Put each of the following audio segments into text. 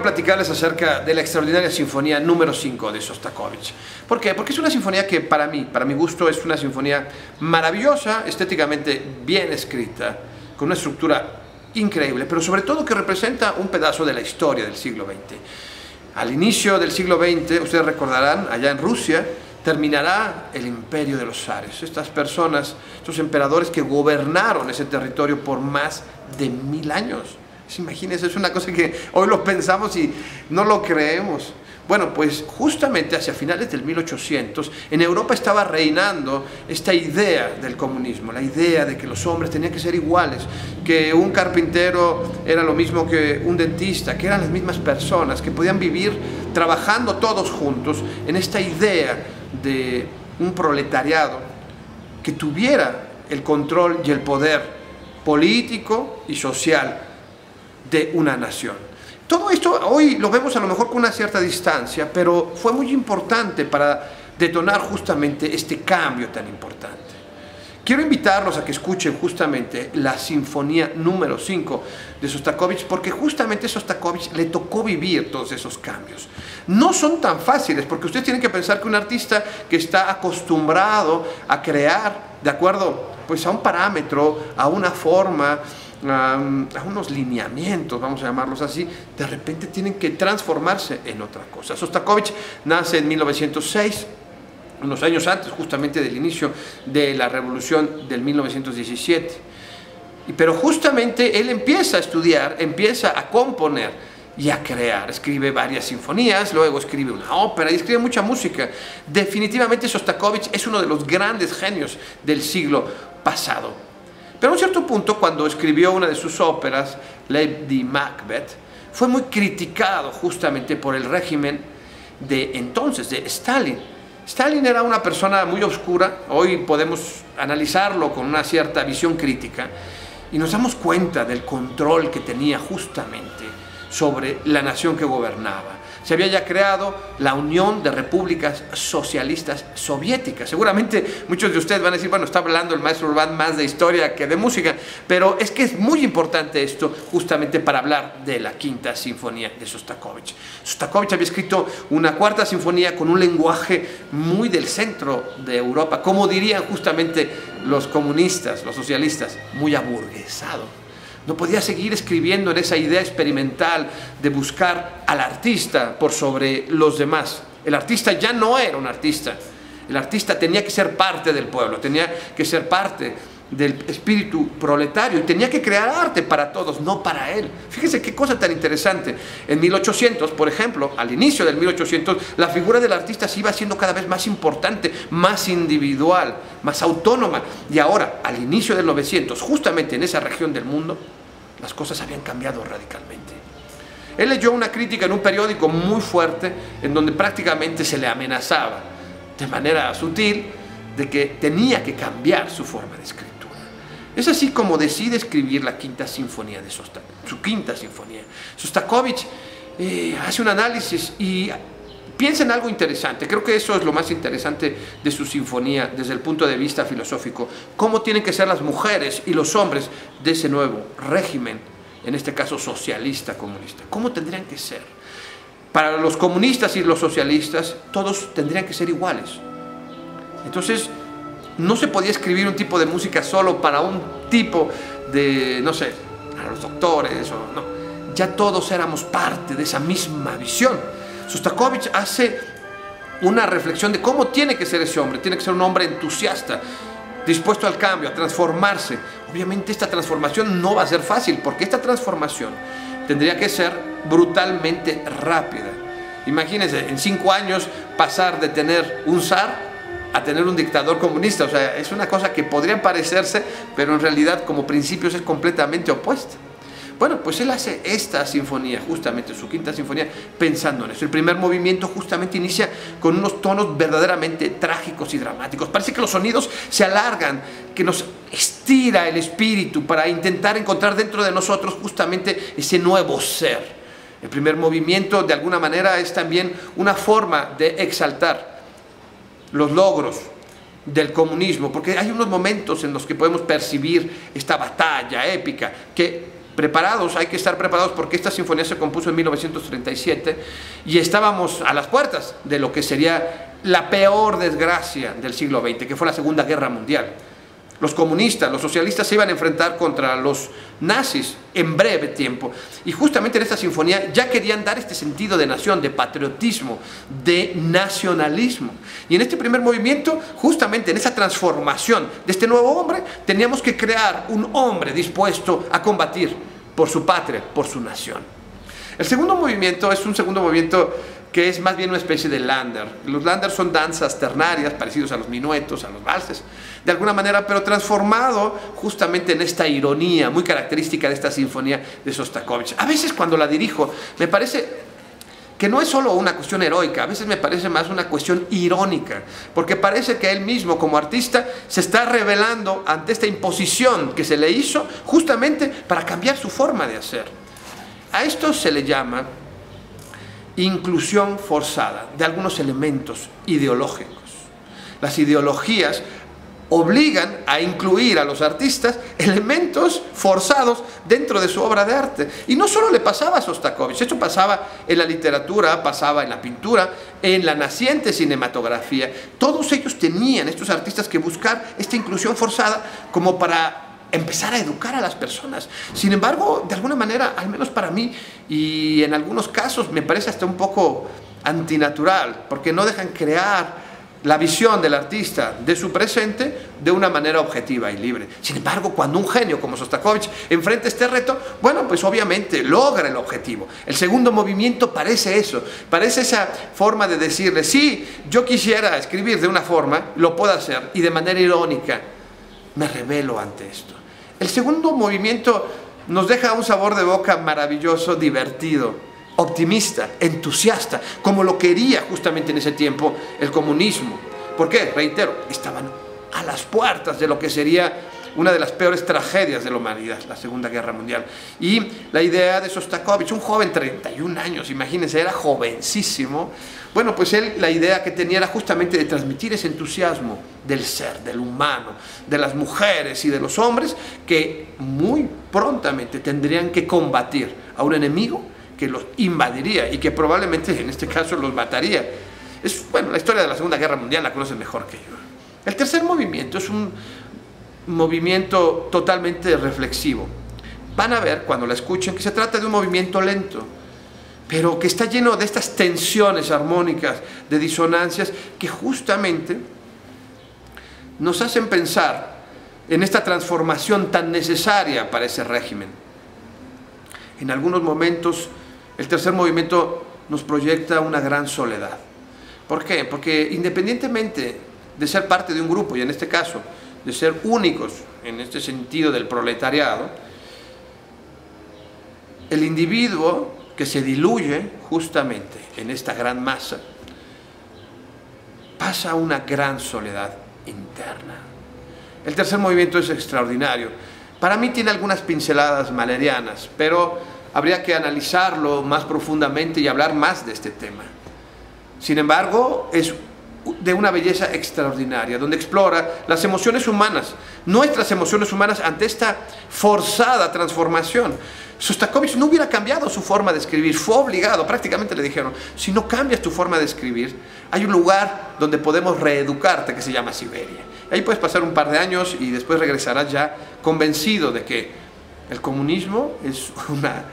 quiero platicarles acerca de la extraordinaria sinfonía número 5 de Sostakovich. ¿Por qué? Porque es una sinfonía que para mí, para mi gusto, es una sinfonía maravillosa, estéticamente bien escrita, con una estructura increíble, pero sobre todo que representa un pedazo de la historia del siglo XX. Al inicio del siglo XX, ustedes recordarán, allá en Rusia, terminará el imperio de los zares. Estas personas, estos emperadores que gobernaron ese territorio por más de mil años. Imagínense, es una cosa que hoy lo pensamos y no lo creemos. Bueno, pues justamente hacia finales del 1800 en Europa estaba reinando esta idea del comunismo, la idea de que los hombres tenían que ser iguales, que un carpintero era lo mismo que un dentista, que eran las mismas personas, que podían vivir trabajando todos juntos en esta idea de un proletariado que tuviera el control y el poder político y social de una nación. Todo esto hoy lo vemos a lo mejor con una cierta distancia, pero fue muy importante para detonar justamente este cambio tan importante. Quiero invitarlos a que escuchen justamente la Sinfonía número 5 de Sostakovich, porque justamente Sostakovich le tocó vivir todos esos cambios. No son tan fáciles, porque ustedes tienen que pensar que un artista que está acostumbrado a crear, de acuerdo, pues a un parámetro, a una forma, a, unos lineamientos, vamos a llamarlos así, de repente tienen que transformarse en otra cosa. Sostakovich nace en 1906, unos años antes justamente del inicio de la revolución del 1917. Pero justamente él empieza a estudiar, empieza a componer y a crear. Escribe varias sinfonías, luego escribe una ópera y escribe mucha música. Definitivamente Sostakovich es uno de los grandes genios del siglo pasado. Pero a un cierto punto, cuando escribió una de sus óperas, Lady Macbeth, fue muy criticado justamente por el régimen de entonces, de Stalin. Stalin era una persona muy oscura, hoy podemos analizarlo con una cierta visión crítica, y nos damos cuenta del control que tenía justamente sobre la nación que gobernaba se había ya creado la Unión de Repúblicas Socialistas Soviéticas. Seguramente muchos de ustedes van a decir, bueno, está hablando el maestro Urbán más de historia que de música, pero es que es muy importante esto justamente para hablar de la quinta sinfonía de Sostakovich. Sostakovich había escrito una cuarta sinfonía con un lenguaje muy del centro de Europa, como dirían justamente los comunistas, los socialistas, muy aburguesado no podía seguir escribiendo en esa idea experimental de buscar al artista por sobre los demás. El artista ya no era un artista. El artista tenía que ser parte del pueblo, tenía que ser parte del espíritu proletario y tenía que crear arte para todos, no para él. Fíjense qué cosa tan interesante. En 1800, por ejemplo, al inicio del 1800, la figura del artista se iba haciendo cada vez más importante, más individual, más autónoma. Y ahora, al inicio del 900, justamente en esa región del mundo, las cosas habían cambiado radicalmente. Él leyó una crítica en un periódico muy fuerte en donde prácticamente se le amenazaba de manera sutil de que tenía que cambiar su forma de escritura. Es así como decide escribir la quinta sinfonía de Sostakovich, su quinta sinfonía. Sostakovich eh, hace un análisis y piensa en algo interesante. Creo que eso es lo más interesante de su sinfonía desde el punto de vista filosófico. Cómo tienen que ser las mujeres y los hombres de ese nuevo régimen, en este caso socialista comunista. ¿Cómo tendrían que ser? Para los comunistas y los socialistas, todos tendrían que ser iguales. Entonces, no se podía escribir un tipo de música solo para un tipo de, no sé, para los doctores o no. Ya todos éramos parte de esa misma visión. Sostakovich hace una reflexión de cómo tiene que ser ese hombre. Tiene que ser un hombre entusiasta, dispuesto al cambio, a transformarse. Obviamente esta transformación no va a ser fácil, porque esta transformación tendría que ser brutalmente rápida. Imagínense, en cinco años pasar de tener un zar a tener un dictador comunista. O sea, es una cosa que podría parecerse, pero en realidad como principios es completamente opuesta. Bueno, pues él hace esta sinfonía, justamente su quinta sinfonía, pensando en eso. El primer movimiento justamente inicia con unos tonos verdaderamente trágicos y dramáticos. Parece que los sonidos se alargan, que nos estira el espíritu para intentar encontrar dentro de nosotros justamente ese nuevo ser. El primer movimiento de alguna manera es también una forma de exaltar los logros del comunismo, porque hay unos momentos en los que podemos percibir esta batalla épica que preparados, hay que estar preparados porque esta sinfonía se compuso en 1937 y estábamos a las puertas de lo que sería la peor desgracia del siglo XX, que fue la Segunda Guerra Mundial. Los comunistas, los socialistas se iban a enfrentar contra los nazis en breve tiempo. Y justamente en esta sinfonía ya querían dar este sentido de nación, de patriotismo, de nacionalismo. Y en este primer movimiento, justamente en esa transformación de este nuevo hombre, teníamos que crear un hombre dispuesto a combatir por su patria, por su nación. El segundo movimiento es un segundo movimiento que es más bien una especie de lander. Los landers son danzas ternarias, parecidos a los minuetos, a los valses, de alguna manera, pero transformado justamente en esta ironía muy característica de esta sinfonía de Sostakovich. A veces cuando la dirijo, me parece que no es solo una cuestión heroica, a veces me parece más una cuestión irónica, porque parece que él mismo como artista se está revelando ante esta imposición que se le hizo justamente para cambiar su forma de hacer. A esto se le llama inclusión forzada de algunos elementos ideológicos. Las ideologías obligan a incluir a los artistas elementos forzados dentro de su obra de arte. Y no solo le pasaba a Sostakovich, esto pasaba en la literatura, pasaba en la pintura, en la naciente cinematografía. Todos ellos tenían, estos artistas, que buscar esta inclusión forzada como para empezar a educar a las personas. Sin embargo, de alguna manera, al menos para mí, y en algunos casos me parece hasta un poco antinatural, porque no dejan crear la visión del artista de su presente de una manera objetiva y libre. Sin embargo, cuando un genio como Sostakovich enfrenta este reto, bueno, pues obviamente logra el objetivo. El segundo movimiento parece eso, parece esa forma de decirle, sí, yo quisiera escribir de una forma, lo puedo hacer, y de manera irónica, me revelo ante esto. El segundo movimiento nos deja un sabor de boca maravilloso, divertido, optimista, entusiasta, como lo quería justamente en ese tiempo el comunismo. ¿Por qué? Reitero, estaban a las puertas de lo que sería una de las peores tragedias de la humanidad, la Segunda Guerra Mundial. Y la idea de Sostakovich, un joven 31 años, imagínense, era jovencísimo. Bueno, pues él la idea que tenía era justamente de transmitir ese entusiasmo del ser, del humano, de las mujeres y de los hombres que muy prontamente tendrían que combatir a un enemigo que los invadiría y que probablemente en este caso los mataría. Es, bueno, la historia de la Segunda Guerra Mundial la conocen mejor que yo. El tercer movimiento es un movimiento totalmente reflexivo. Van a ver cuando la escuchen que se trata de un movimiento lento, pero que está lleno de estas tensiones armónicas, de disonancias, que justamente nos hacen pensar en esta transformación tan necesaria para ese régimen. En algunos momentos, el tercer movimiento nos proyecta una gran soledad. ¿Por qué? Porque independientemente de ser parte de un grupo, y en este caso de ser únicos en este sentido del proletariado, el individuo que se diluye justamente en esta gran masa pasa una gran soledad interna. El tercer movimiento es extraordinario. Para mí tiene algunas pinceladas malerianas, pero habría que analizarlo más profundamente y hablar más de este tema. Sin embargo, es de una belleza extraordinaria, donde explora las emociones humanas, nuestras emociones humanas ante esta forzada transformación. Sostakovich no hubiera cambiado su forma de escribir, fue obligado, prácticamente le dijeron, si no cambias tu forma de escribir, hay un lugar donde podemos reeducarte que se llama Siberia. Ahí puedes pasar un par de años y después regresarás ya convencido de que el comunismo es una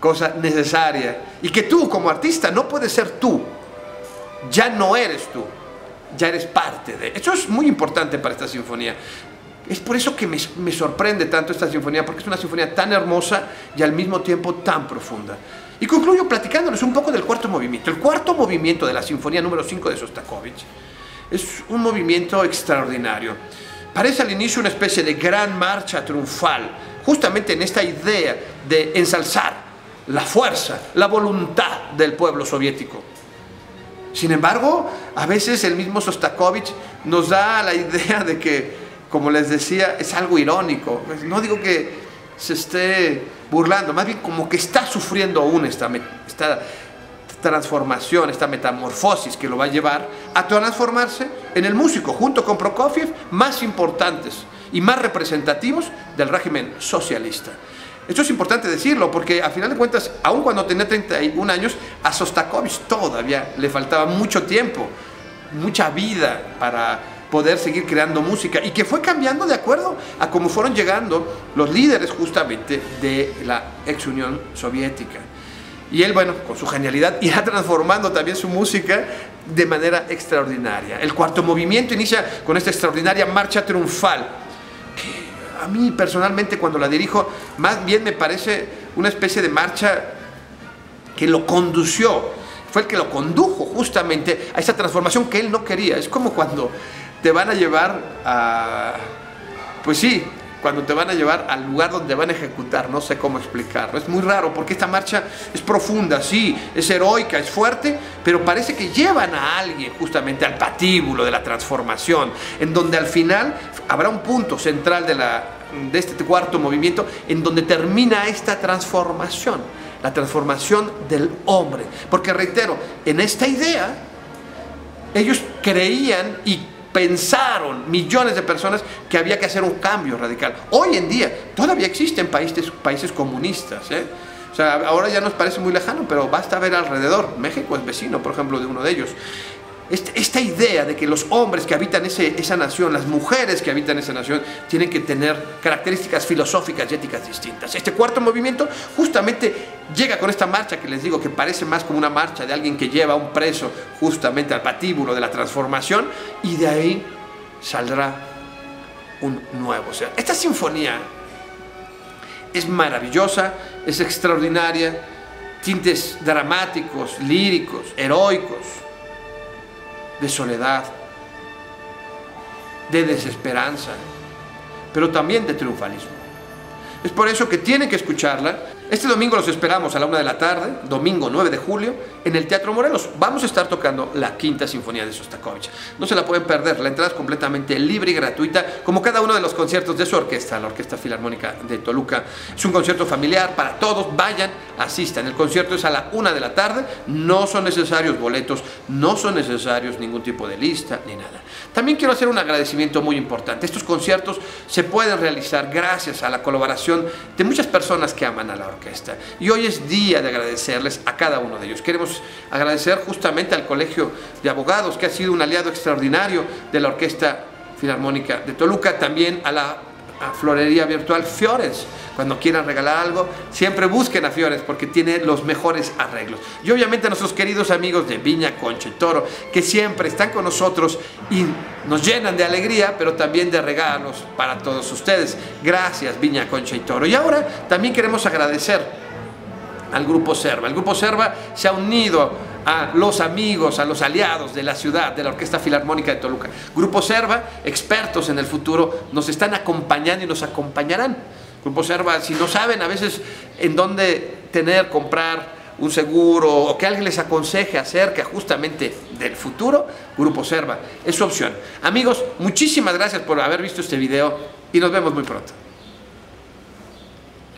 cosa necesaria y que tú como artista no puedes ser tú, ya no eres tú, ya eres parte de. Eso es muy importante para esta sinfonía. Es por eso que me, me, sorprende tanto esta sinfonía, porque es una sinfonía tan hermosa y al mismo tiempo tan profunda. Y concluyo platicándoles un poco del cuarto movimiento. El cuarto movimiento de la sinfonía número 5 de Sostakovich es un movimiento extraordinario. Parece al inicio una especie de gran marcha triunfal, justamente en esta idea de ensalzar la fuerza, la voluntad del pueblo soviético. Sin embargo, a veces el mismo Sostakovich nos da la idea de que, como les decía, es algo irónico. No digo que se esté burlando, más bien como que está sufriendo aún esta, esta transformación, esta metamorfosis que lo va a llevar a transformarse en el músico, junto con Prokofiev, más importantes y más representativos del régimen socialista. Esto es importante decirlo porque a final de cuentas, aun cuando tenía 31 años, a Sostakovich todavía le faltaba mucho tiempo, mucha vida para poder seguir creando música y que fue cambiando de acuerdo a cómo fueron llegando los líderes justamente de la ex Unión Soviética. Y él, bueno, con su genialidad irá transformando también su música de manera extraordinaria. El cuarto movimiento inicia con esta extraordinaria marcha triunfal, a mí personalmente cuando la dirijo, más bien me parece una especie de marcha que lo condució, fue el que lo condujo justamente a esa transformación que él no quería. Es como cuando te van a llevar a, pues sí, cuando te van a llevar al lugar donde van a ejecutar, no sé cómo explicarlo. Es muy raro porque esta marcha es profunda, sí, es heroica, es fuerte, pero parece que llevan a alguien justamente al patíbulo de la transformación, en donde al final habrá un punto central de, la, de este cuarto movimiento en donde termina esta transformación, la transformación del hombre. Porque reitero, en esta idea, ellos creían y pensaron millones de personas que había que hacer un cambio radical. Hoy en día todavía existen países, países comunistas. ¿eh? O sea, ahora ya nos parece muy lejano, pero basta ver alrededor. México es vecino, por ejemplo, de uno de ellos. Este, esta idea de que los hombres que habitan ese, esa nación, las mujeres que habitan esa nación, tienen que tener características filosóficas y éticas distintas. Este cuarto movimiento justamente llega con esta marcha que les digo que parece más como una marcha de alguien que lleva a un preso justamente al patíbulo de la transformación y de ahí saldrá un nuevo. Esta sinfonía es maravillosa, es extraordinaria, tintes dramáticos, líricos, heroicos de soledad, de desesperanza, pero también de triunfalismo. Es por eso que tienen que escucharla este domingo los esperamos a la una de la tarde, domingo 9 de julio, en el Teatro Morelos. Vamos a estar tocando la Quinta Sinfonía de Sostakovich. No se la pueden perder, la entrada es completamente libre y gratuita, como cada uno de los conciertos de su orquesta, la Orquesta Filarmónica de Toluca. Es un concierto familiar para todos, vayan, asistan. El concierto es a la una de la tarde, no son necesarios boletos, no son necesarios ningún tipo de lista ni nada. También quiero hacer un agradecimiento muy importante. Estos conciertos se pueden realizar gracias a la colaboración de muchas personas que aman a la orquesta. Y hoy es día de agradecerles a cada uno de ellos. Queremos agradecer justamente al Colegio de Abogados, que ha sido un aliado extraordinario de la Orquesta Filarmónica de Toluca, también a la florería virtual Fiores. Cuando quieran regalar algo, siempre busquen a Fiores porque tiene los mejores arreglos. Y obviamente a nuestros queridos amigos de Viña, Concha y Toro, que siempre están con nosotros y nos llenan de alegría, pero también de regalos para todos ustedes. Gracias, Viña, Concha y Toro. Y ahora también queremos agradecer al Grupo Serva. El Grupo Serva se ha unido a los amigos, a los aliados de la ciudad, de la Orquesta Filarmónica de Toluca. Grupo Serva, expertos en el futuro, nos están acompañando y nos acompañarán. Grupo Serva, si no saben a veces en dónde tener, comprar un seguro o que alguien les aconseje acerca justamente del futuro, Grupo Serva es su opción. Amigos, muchísimas gracias por haber visto este video y nos vemos muy pronto.